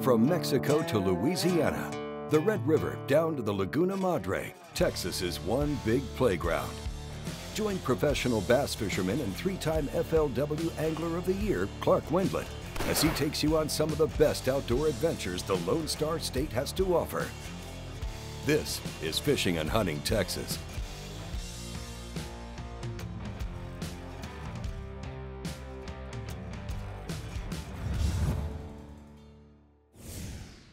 From Mexico to Louisiana, the Red River down to the Laguna Madre, Texas is one big playground. Join professional bass fisherman and three-time FLW Angler of the Year, Clark Wendlandt, as he takes you on some of the best outdoor adventures the Lone Star State has to offer. This is Fishing and Hunting Texas.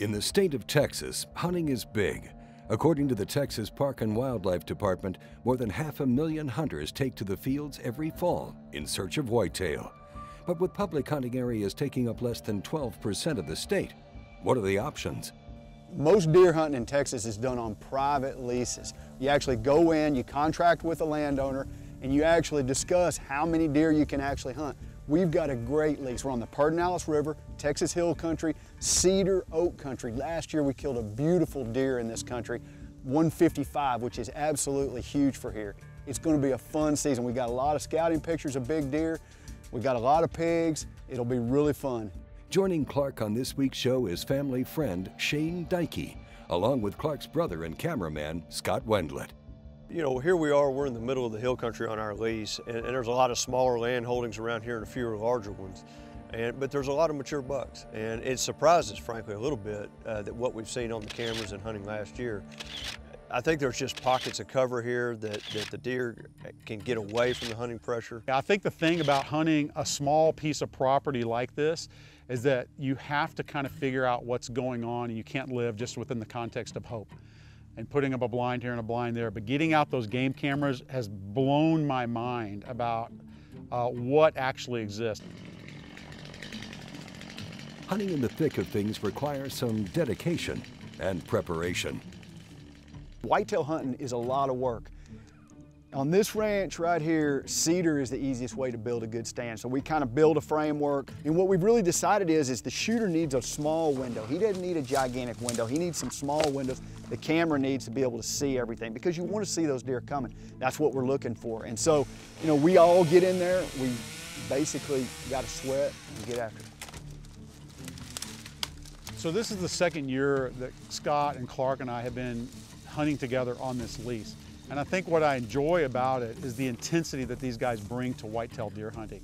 In the state of Texas, hunting is big. According to the Texas Park and Wildlife Department, more than half a million hunters take to the fields every fall in search of whitetail. But with public hunting areas taking up less than 12% of the state, what are the options? Most deer hunting in Texas is done on private leases. You actually go in, you contract with a landowner, and you actually discuss how many deer you can actually hunt. We've got a great lease. We're on the Pedernales River, Texas Hill Country, Cedar Oak Country. Last year we killed a beautiful deer in this country, 155, which is absolutely huge for here. It's gonna be a fun season. We got a lot of scouting pictures of big deer. We got a lot of pigs. It'll be really fun. Joining Clark on this week's show is family friend Shane Dykey, along with Clark's brother and cameraman Scott Wendlandt you know, here we are, we're in the middle of the hill country on our lease, and, and there's a lot of smaller land holdings around here and a few larger ones. And, but there's a lot of mature bucks, and it surprises, frankly, a little bit uh, that what we've seen on the cameras and hunting last year. I think there's just pockets of cover here that, that the deer can get away from the hunting pressure. I think the thing about hunting a small piece of property like this is that you have to kind of figure out what's going on and you can't live just within the context of hope and putting up a blind here and a blind there. But getting out those game cameras has blown my mind about uh, what actually exists. Hunting in the thick of things requires some dedication and preparation. Whitetail hunting is a lot of work. On this ranch right here, cedar is the easiest way to build a good stand. So we kind of build a framework. And what we've really decided is, is the shooter needs a small window. He doesn't need a gigantic window. He needs some small windows. The camera needs to be able to see everything because you want to see those deer coming. That's what we're looking for. And so, you know, we all get in there. We basically got to sweat and get after it. So this is the second year that Scott and Clark and I have been hunting together on this lease. And I think what I enjoy about it is the intensity that these guys bring to whitetail deer hunting.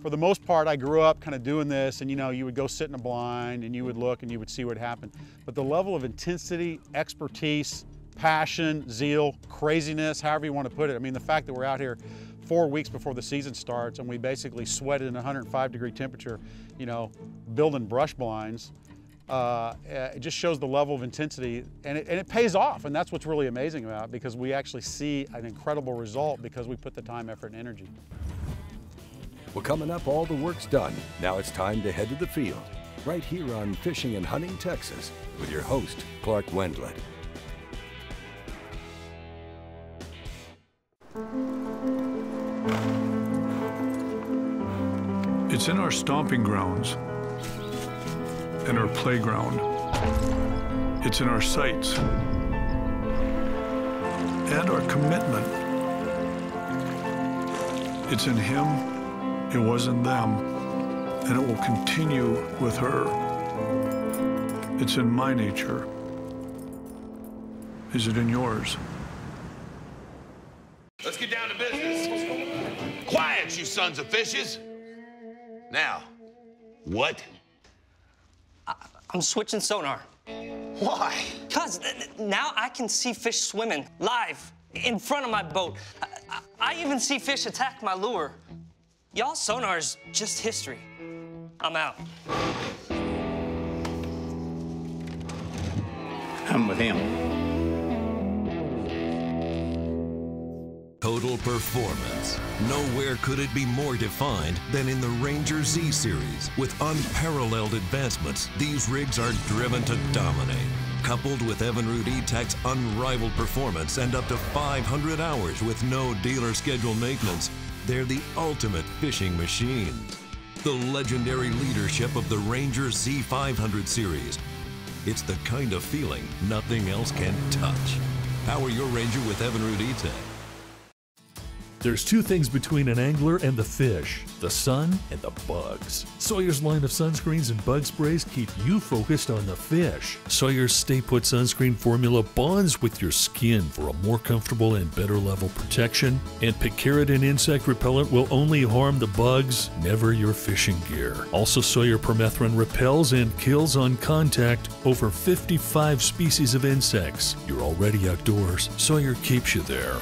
For the most part, I grew up kind of doing this and you know, you would go sit in a blind and you would look and you would see what happened. But the level of intensity, expertise, passion, zeal, craziness, however you want to put it. I mean, the fact that we're out here four weeks before the season starts and we basically sweated in 105 degree temperature, you know, building brush blinds, uh, it just shows the level of intensity and it, and it, pays off and that's what's really amazing about it because we actually see an incredible result because we put the time, effort, and energy. Well, coming up, all the work's done. Now it's time to head to the field, right here on Fishing and Hunting Texas with your host, Clark Wendlandt. It's in our stomping grounds and our playground. It's in our sights and our commitment. It's in him, it was in them, and it will continue with her. It's in my nature. Is it in yours? Let's get down to business. Quiet, you sons of fishes. Now, what I'm switching sonar. Why? Because now I can see fish swimming live in front of my boat. I, I, I even see fish attack my lure. Y'all sonar's just history. I'm out. I'm with him. Total performance. Nowhere could it be more defined than in the Ranger Z series. With unparalleled advancements, these rigs are driven to dominate. Coupled with Evinrude E-TEC's unrivaled performance and up to 500 hours with no dealer scheduled maintenance, they're the ultimate fishing machines. The legendary leadership of the Ranger Z500 series. It's the kind of feeling nothing else can touch. Power your Ranger with Evinrude E-Tech. There's two things between an angler and the fish the sun and the bugs. Sawyer's line of sunscreens and bug sprays keep you focused on the fish. Sawyer's Stay Put sunscreen formula bonds with your skin for a more comfortable and better level protection. And picaridin insect repellent will only harm the bugs, never your fishing gear. Also, Sawyer permethrin repels and kills on contact over 55 species of insects. You're already outdoors. Sawyer keeps you there.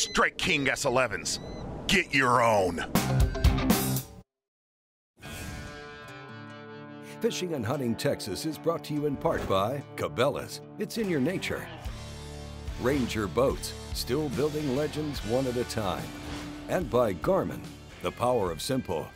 Strike King S11s. Get your own. Fishing and Hunting Texas is brought to you in part by Cabela's. It's in your nature. Ranger Boats, still building legends one at a time. And by Garmin, the power of simple.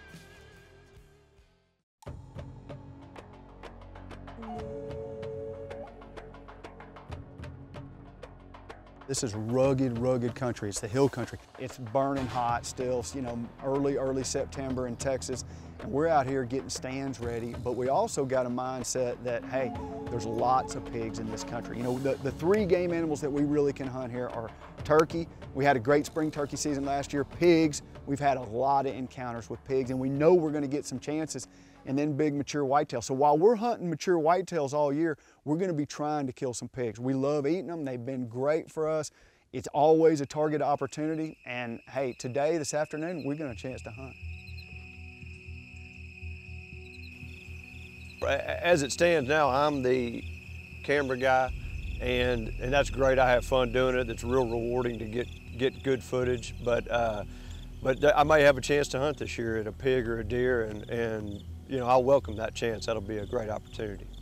This is rugged, rugged country. It's the hill country. It's burning hot still, you know, early, early September in Texas. And we're out here getting stands ready, but we also got a mindset that, hey, there's lots of pigs in this country. You know, the, the three game animals that we really can hunt here are turkey. We had a great spring turkey season last year. Pigs, we've had a lot of encounters with pigs, and we know we're gonna get some chances and then big mature whitetail. So while we're hunting mature whitetails all year, we're gonna be trying to kill some pigs. We love eating them. They've been great for us. It's always a target opportunity. And hey, today, this afternoon, we're gonna chance to hunt. As it stands now, I'm the camera guy, and and that's great. I have fun doing it. It's real rewarding to get get good footage. But uh, but I may have a chance to hunt this year at a pig or a deer, and and you know I'll welcome that chance. That'll be a great opportunity.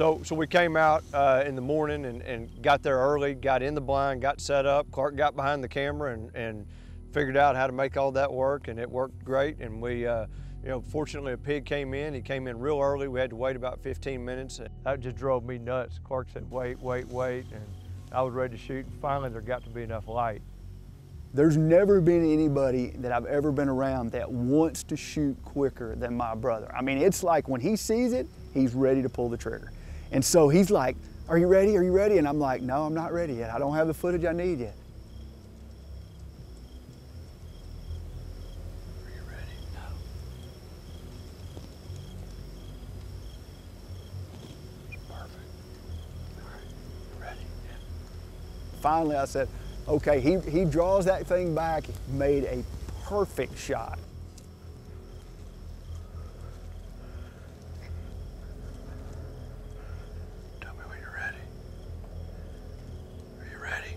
So, so we came out uh, in the morning and, and got there early, got in the blind, got set up. Clark got behind the camera and, and figured out how to make all that work, and it worked great. And we, uh, you know, fortunately a pig came in. He came in real early. We had to wait about 15 minutes. That just drove me nuts. Clark said, wait, wait, wait, and I was ready to shoot. Finally, there got to be enough light. There's never been anybody that I've ever been around that wants to shoot quicker than my brother. I mean, it's like when he sees it, he's ready to pull the trigger. And so he's like, Are you ready? Are you ready? And I'm like, No, I'm not ready yet. I don't have the footage I need yet. Finally, I said, okay, he, he draws that thing back, made a perfect shot. Tell me when you're ready. Are you ready?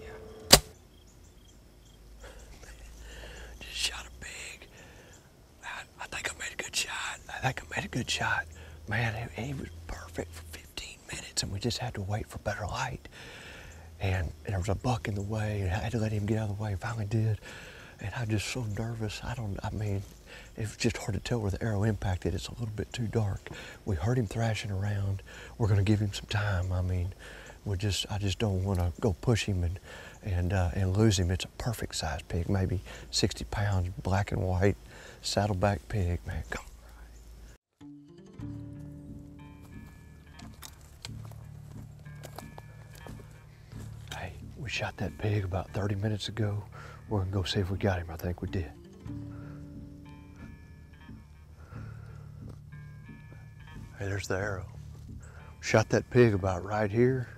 Yeah. Just shot a pig. I, I think I made a good I I made a good shot. Man, he, he was perfect for 15 minutes, and we just had to wait for better light. And, and there was a buck in the way, and I had to let him get out of the way. Finally did. And I was just so nervous. I don't, I mean, it was just hard to tell where the arrow impacted. It's a little bit too dark. We heard him thrashing around. We're going to give him some time. I mean, we just, I just don't want to go push him and, and, uh, and lose him. It's a perfect sized pig, maybe 60 pounds, black and white, saddleback pig, man. Come Hey, we shot that pig about 30 minutes ago. We're gonna go see if we got him. I think we did. Hey, there's the arrow. Shot that pig about right here.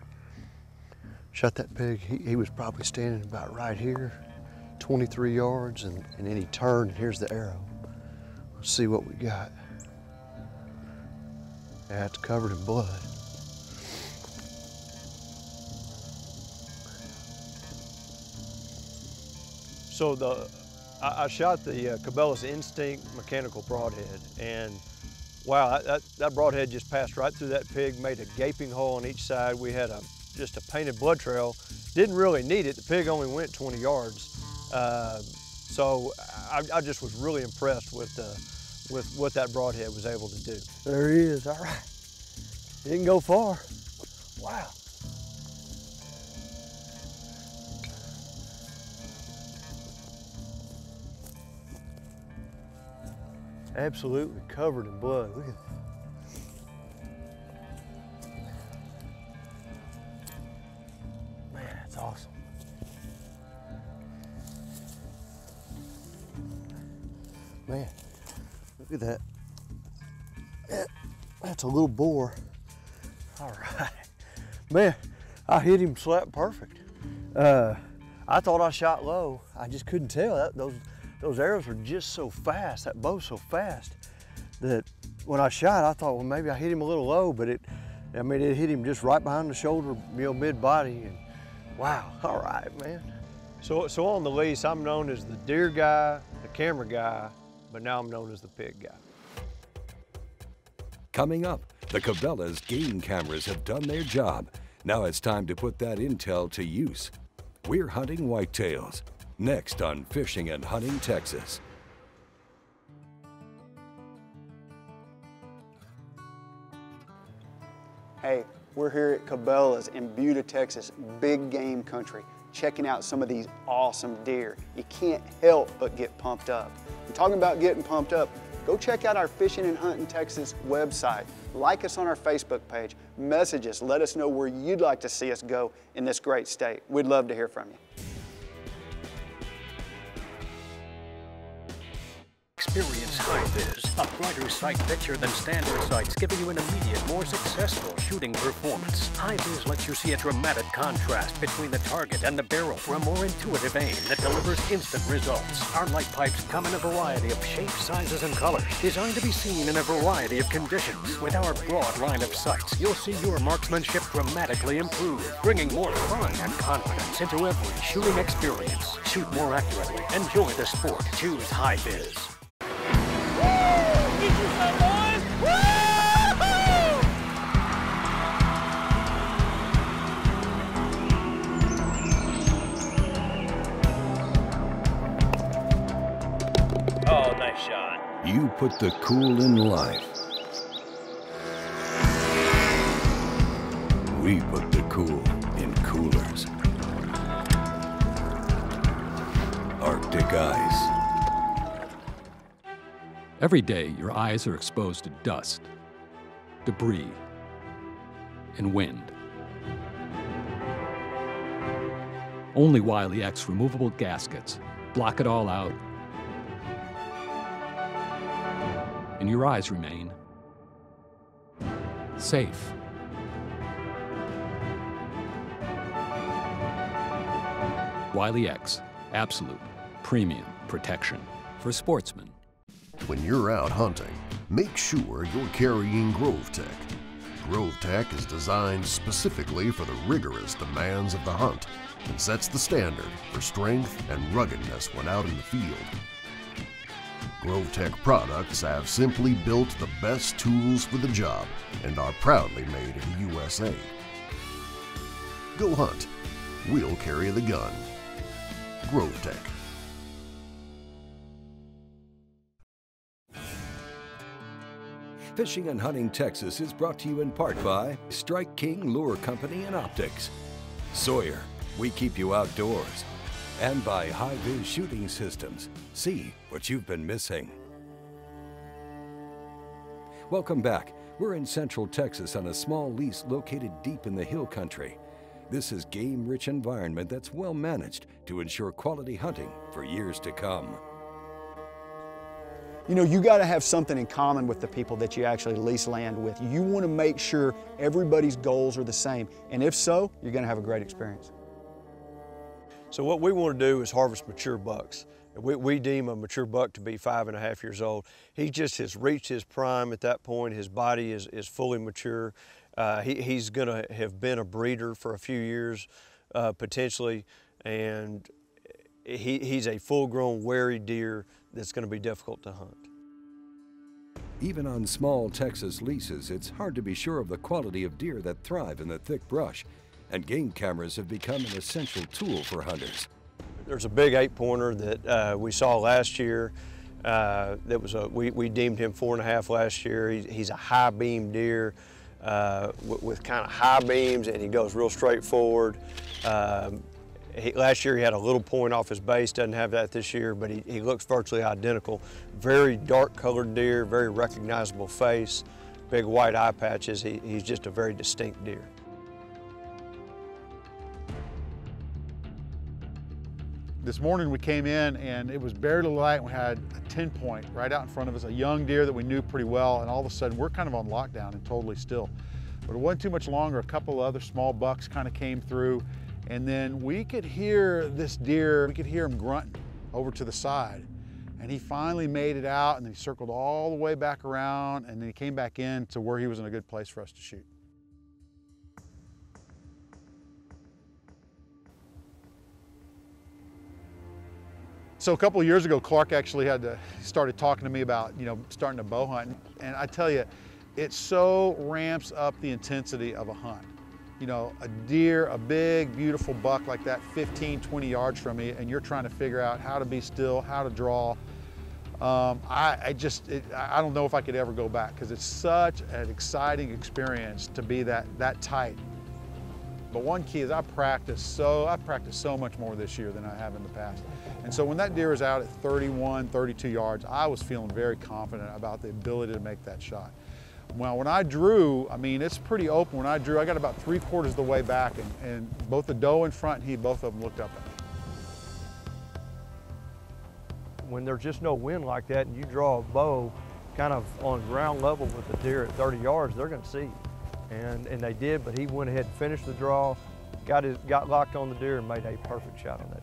Shot that pig, he, he was probably standing about right here. 23 yards, and, and then he turned, and here's the arrow. Let's see what we got. Yeah, it's covered in blood. So the, I, I shot the uh, Cabela's Instinct mechanical broadhead, and wow, that, that, broadhead just passed right through that pig, made a gaping hole on each side. We had a just a painted blood trail. Didn't really need it. The pig only went 20 yards. Uh, so I, I, just was really impressed with, uh, with what that broadhead was able to do. There he is, all right. Didn't go far. Wow. Absolutely covered in blood. Look at that. Man, that's awesome. Man, look at that. That's a little boar. All right. Man, I hit him slap perfect. Uh, I thought I shot low. I just couldn't tell. That, those those arrows were just so fast, that bow so fast, that when I shot, I thought, well, maybe I hit him a little low, but it, I mean, it hit him just right behind the shoulder, you know, mid-body, and wow, all right, man. So, so on the lease, I'm known as the deer guy, the camera guy, but now I'm known as the pig guy. Coming up, the Cabela's game cameras have done their job. Now it's time to put that intel to use. We're hunting whitetails. Next on Fishing and Hunting Texas. Hey, we're here at Cabela's in Buda, Texas, big game country, checking out some of these awesome deer. You can't help but get pumped up. And talking about getting pumped up, go check out our Fishing and Hunting Texas website. Like us on our Facebook page. Message us. Let us know where you'd like to see us go in this great state. We'd love to hear from you. Experience HiViz, a brighter sight picture than standard sights, giving you an immediate, more successful shooting performance. HiViz lets you see a dramatic contrast between the target and the barrel for a more intuitive aim that delivers instant results. Our light pipes come in a variety of shapes, sizes, and colors, designed to be seen in a variety of conditions. With our broad line of sights, you'll see your marksmanship dramatically improve, bringing more fun and confidence into every shooting experience. Shoot more accurately. Enjoy the sport. Choose HiViz. Oh, nice shot. You put the cool in life. We put the cool in coolers. Arctic Ice. Every day, your eyes are exposed to dust, debris, and wind. Only Wiley X removable gaskets block it all out, and your eyes remain safe. Wiley X, absolute premium protection for sportsmen. When you're out hunting, make sure you're carrying GrovTec. GrovTec is designed specifically for the rigorous demands of the hunt and sets the standard for strength and ruggedness when out in the field. GrovTec products have simply built the best tools for the job and are proudly made in the USA. Go hunt. We'll carry the gun. GrovTec. Fishing and Hunting Texas is brought to you in part by Strike King Lure Company and Optics, Sawyer, we keep you outdoors, and by HiViz Shooting Systems. See what you've been missing. Welcome back. We're in central Texas on a small lease located deep in the hill country. This is game-rich environment that's well managed to ensure quality hunting for years to come. You know, you got to have something in common with the people that you actually lease land with. You want to make sure everybody's goals are the same. And if so, you're going to have a great experience. So what we want to do is harvest mature bucks. We, we, deem a mature buck to be five and a half years old. He just has reached his prime at that point. His body is, is fully mature. Uh, he, he's going to have been a breeder for a few years, uh, potentially, and he, he's a full-grown, wary deer that's going to be difficult to hunt. Even on small Texas leases, it's hard to be sure of the quality of deer that thrive in the thick brush, and game cameras have become an essential tool for hunters. There's a big eight-pointer that uh, we saw last year. Uh, that was a we, we deemed him four and a half last year. He's, he's a high beam deer uh, with, with kind of high beams, and he goes real straight forward. Um, he, last year he had a little point off his base, doesn't have that this year, but he, he looks virtually identical. Very dark colored deer, very recognizable face, big white eye patches. He, he's just a very distinct deer. This morning we came in and it was barely light and we had a 10 point right out in front of us, a young deer that we knew pretty well and all of a sudden we're kind of on lockdown and totally still. But it wasn't too much longer, a couple other small bucks kind of came through and then we could hear this deer, we could hear him grunting over to the side. And he finally made it out and he circled all the way back around and then he came back in to where he was in a good place for us to shoot. So a couple of years ago, Clark actually had to, started talking to me about, you know, starting to bow hunt. And I tell you, it so ramps up the intensity of a hunt you know, a deer, a big, beautiful buck like that 15, 20 yards from me, and you're trying to figure out how to be still, how to draw. Um, I, I, just, it, I don't know if I could ever go back because it's such an exciting experience to be that, that tight. But one key is I practice so, I practice so much more this year than I have in the past. And so when that deer was out at 31, 32 yards, I was feeling very confident about the ability to make that shot. Well, when I drew, I mean, it's pretty open. When I drew, I got about three quarters of the way back and, and both the doe in front and he, both of them looked up at me. When there's just no wind like that and you draw a bow kind of on ground level with the deer at 30 yards, they're gonna see. And, and they did, but he went ahead and finished the draw, got, his, got locked on the deer and made a perfect shot on that.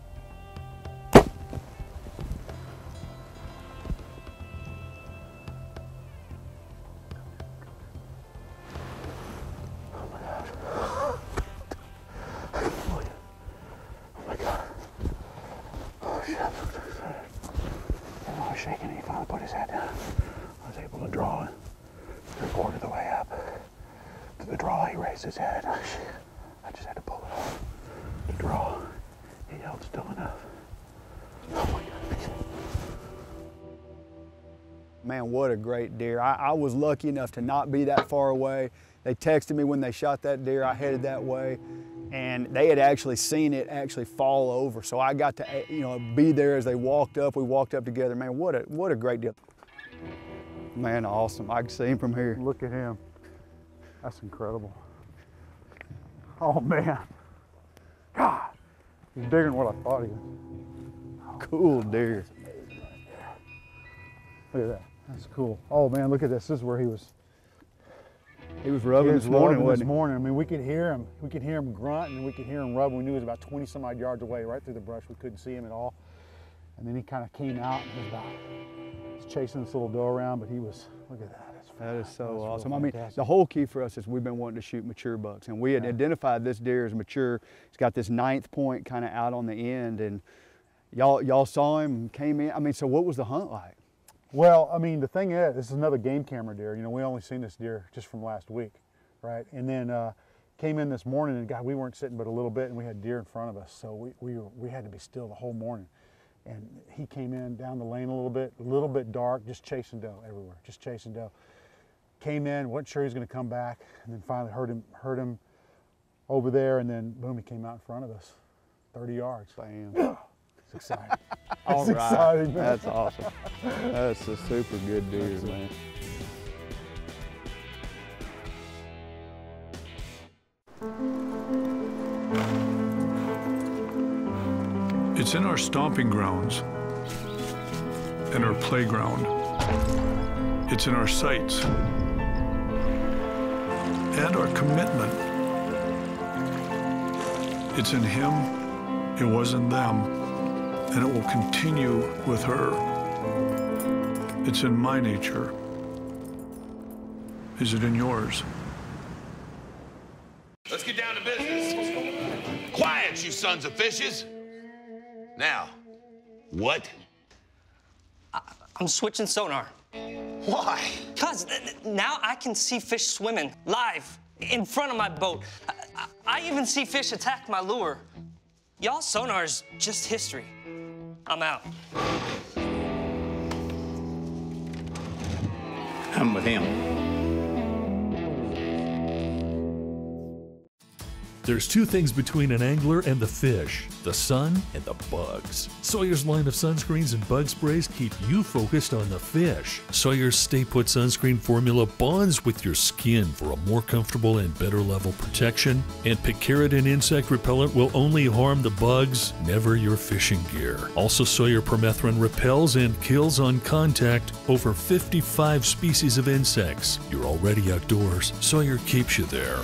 He held still enough. Oh my God. Man, what a great deer. I, I, was lucky enough to not be that far away. They texted me when they shot that deer. I headed that way and they had actually seen it actually fall over. So I got to, eh, you know, be there as they walked up. We walked up together. Man, what a, what a great deal. Man, awesome. I can see him from here. Look at him. That's incredible. Oh man. God, he's bigger than what I thought he was. Cool deer. Look at that. That's cool. Oh man, look at this. This is where he was. He was rubbing he was this morning, this morning. I mean, we could hear him. We could hear him grunt and we could hear him rub. We knew he was about 20 some odd yards away, right through the brush. We couldn't see him at all. And then he kind of came out and was about, was chasing this little doe around, but he was, look at that. That is so awesome. I mean, the whole key for us is we've been wanting to shoot mature bucks, and we had yeah. identified this deer as mature. It's got this ninth point kind of out on the end, and y'all y'all saw him, came in. I mean, so what was the hunt like? Well, I mean, the thing is, this is another game camera deer. You know, we only seen this deer just from last week, right? And then uh, came in this morning, and God, we weren't sitting but a little bit, and we had deer in front of us, so we we were, we had to be still the whole morning. And he came in down the lane a little bit, a little bit dark, just chasing doe everywhere, just chasing doe came in, wasn't sure he was going to come back, and then finally heard him, heard him over there, and then boom, he came out in front of us, 30 yards. Bam. it's exciting. All it's right. exciting, That's awesome. That's a super good deer, That's man. It's in our stomping grounds and our playground. It's in our sights and our commitment. It's in Him It was in them, and it will continue with her. It's in my nature. Is it in yours? Let's get down to business. Quiet, you sons of fishes. Now, what? I'm switching sonar. Why? Because now I can see fish swimming live in front of my boat. I, I, I even see fish attack my lure. Y'all sonar is just history. I'm out. I'm with him. There's two things between an angler and the fish the sun and the bugs. Sawyer's line of sunscreens and bug sprays keep you focused on the fish. Sawyer's Stay Put sunscreen formula bonds with your skin for a more comfortable and better level protection. And picaridin insect repellent will only harm the bugs, never your fishing gear. Also, Sawyer permethrin repels and kills on contact over 55 species of insects. You're already outdoors, Sawyer keeps you there.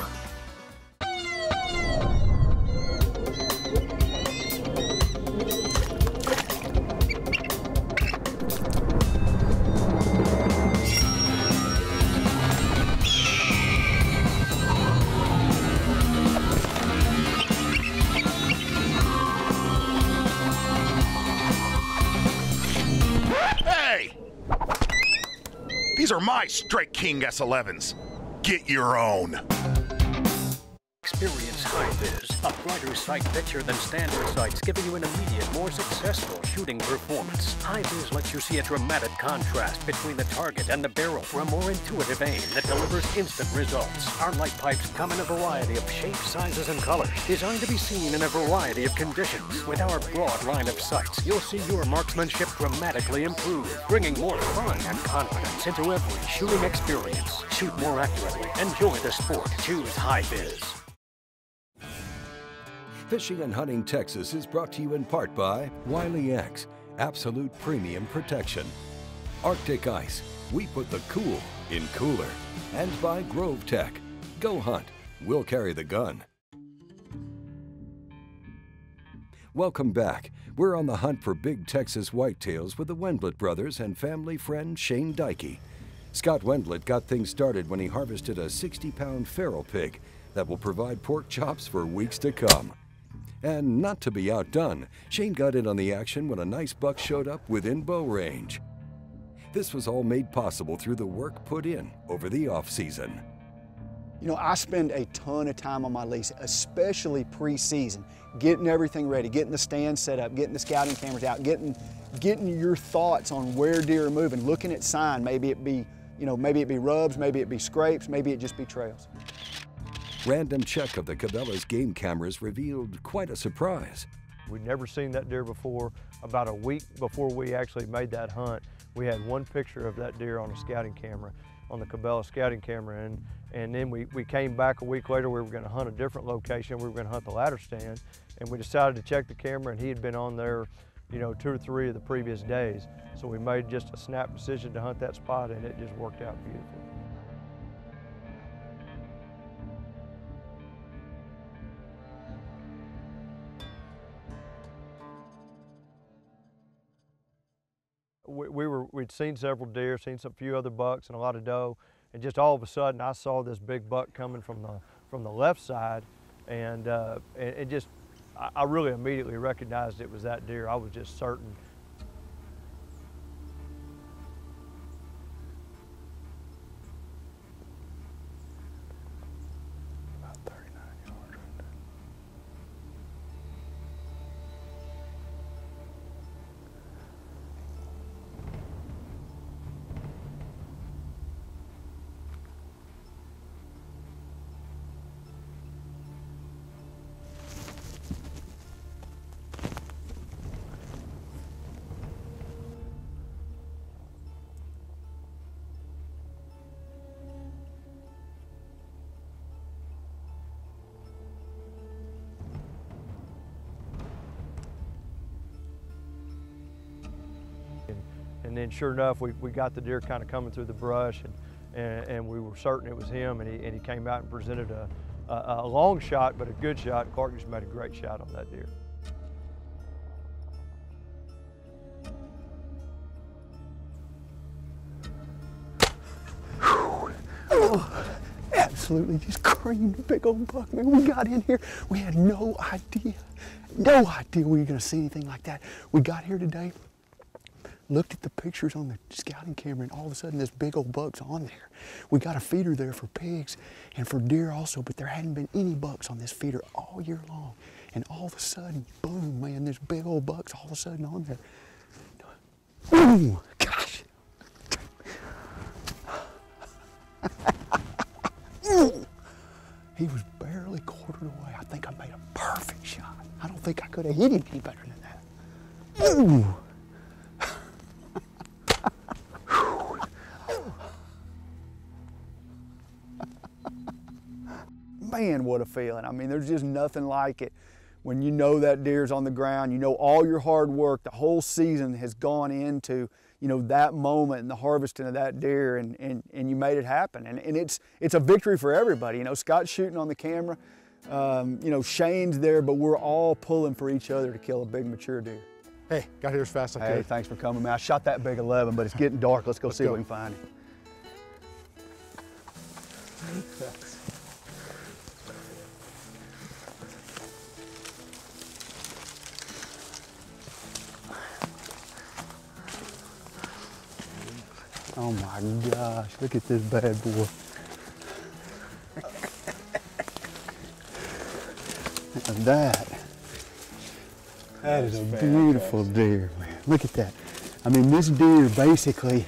These are my Strike King S11s. Get your own. Experience HiViz, a brighter sight picture than standard sights, giving you an immediate, more successful shooting performance. HiViz lets you see a dramatic contrast between the target and the barrel for a more intuitive aim that delivers instant results. Our light pipes come in a variety of shapes, sizes, and colors, designed to be seen in a variety of conditions. With our broad line of sights, you'll see your marksmanship dramatically improve, bringing more fun and confidence into every shooting experience. Shoot more accurately. Enjoy the sport. Choose HiViz. Fishing and Hunting Texas is brought to you in part by Wiley X, absolute premium protection. Arctic Ice, we put the cool in cooler. And by GrovTec, go hunt, we'll carry the gun. Welcome back. We're on the hunt for big Texas whitetails with the Wendlandt brothers and family friend Shane Dykey. Scott Wendlandt got things started when he harvested a 60 pound feral pig that will provide pork chops for weeks to come. And not to be outdone, Shane got in on the action when a nice buck showed up within bow range. This was all made possible through the work put in over the off season. You know, I spend a ton of time on my lease, especially pre-season, getting everything ready, getting the stand set up, getting the scouting cameras out, getting getting your thoughts on where deer are moving, looking at sign. Maybe it be, you know, maybe it be rubs, maybe it be scrapes, maybe it just be trails. Random check of the Cabela's game cameras revealed quite a surprise. We'd never seen that deer before. About a week before we actually made that hunt, we had one picture of that deer on a scouting camera, on the Cabela scouting camera, and, and then we, we came back a week later, we were gonna hunt a different location, we were gonna hunt the ladder stand, and we decided to check the camera, and he had been on there, you know, two or three of the previous days. So we made just a snap decision to hunt that spot, and it just worked out beautifully. We, we were we'd seen several deer, seen some few other bucks and a lot of doe, and just all of a sudden I saw this big buck coming from the from the left side, and uh, it, it just I, I really immediately recognized it was that deer. I was just certain. And then sure enough, we, we got the deer kind of coming through the brush and, and, and, we were certain it was him and he, and he came out and presented a, a, a long shot, but a good shot. Clark just made a great shot on that deer. Absolutely just creamed big old buck, man. We got in here, we had no idea, no idea we were gonna see anything like that. We got here today, looked at the pictures on the scouting camera, and all of a sudden this big old buck's on there. We got a feeder there for pigs and for deer also, but there hadn't been any bucks on this feeder all year long. And all of a sudden, boom, man, this big old buck's all of a sudden on there. Boom! Gosh! he was barely quartered away. I think I made a perfect shot. I don't think I could have hit him any better than that. Ooh! Man, what a feeling. I mean, there's just nothing like it when you know that deer's on the ground, you know all your hard work, the whole season has gone into, you know, that moment and the harvesting of that deer and, and, and you made it happen. And, and it's, it's a victory for everybody. You know, Scott's shooting on the camera, um, you know, Shane's there, but we're all pulling for each other to kill a big mature deer. Hey, got here as fast as I hey, could. Hey, thanks for coming, man. I shot that big 11, but it's getting dark. Let's go Let's see go. what we can find. Oh my gosh, look at this bad boy. That, that is a beautiful deer, man. Look at that. I mean, this deer basically,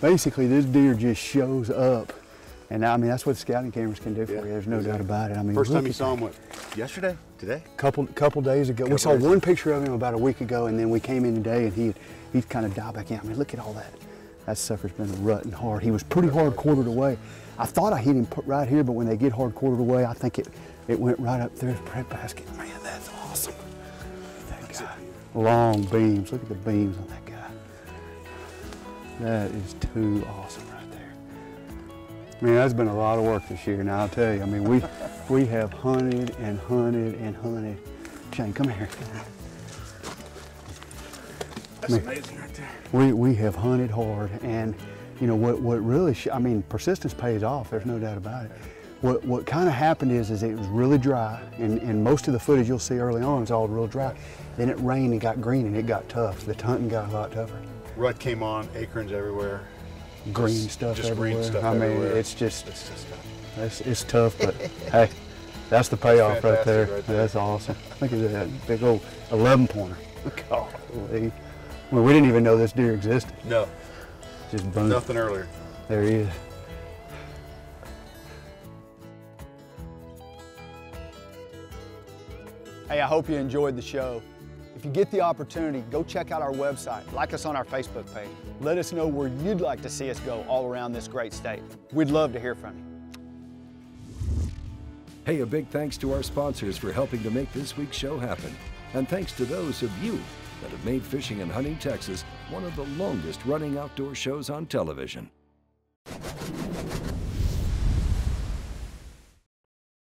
basically this deer just shows up. And I mean, that's what scouting cameras can do for you. There's no doubt about it. I mean, First time you saw him, what, yesterday? Today? Couple couple days ago. we saw one picture of him about a week ago, and then we came in today, and he he's kind of dialed back in. I mean, look at all that. That sucker's been rutting hard. He was pretty hard quartered away. I thought I hit him right here, but when they get hard quartered away, I think it it went right up through his bread basket. Man, that's awesome. That guy. Long beams. Look at the beams on that guy. That is too awesome right there. Man, that's been a lot of work this year. Now I'll tell you. I mean, we we have hunted and hunted and hunted. Shane, come here. That's amazing right there. We, we have hunted hard, and you know what? What really? I mean, persistence pays off. There's no doubt about it. What what kind of happened is is it was really dry, and, and most of the footage you'll see early on is all real dry. Then it rained and got green, and it got tough. The hunting got a lot tougher. Rut came on, acorns everywhere. Green Just- stuff just everywhere. green stuff I mean, everywhere. it's just It's just tough. it's, it's tough, but hey, that's the payoff right there. right there. That's awesome. Look at that big old 11 pointer. Golly. Well, we didn't even know this deer existed. No, Just boom. nothing earlier. There he is. Hey, I hope you enjoyed the show. If you get the opportunity, go check out our website, like us on our Facebook page. Let us know where you'd like to see us go all around this great state. We'd love to hear from you. Hey, a big thanks to our sponsors for helping to make this week's show happen. And thanks to those of you that have made fishing and hunting Texas one of the longest running outdoor shows on television.